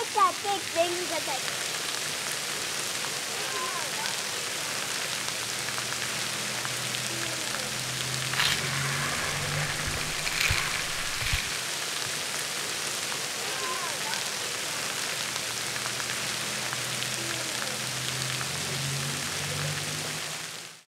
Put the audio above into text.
like that big thing that's like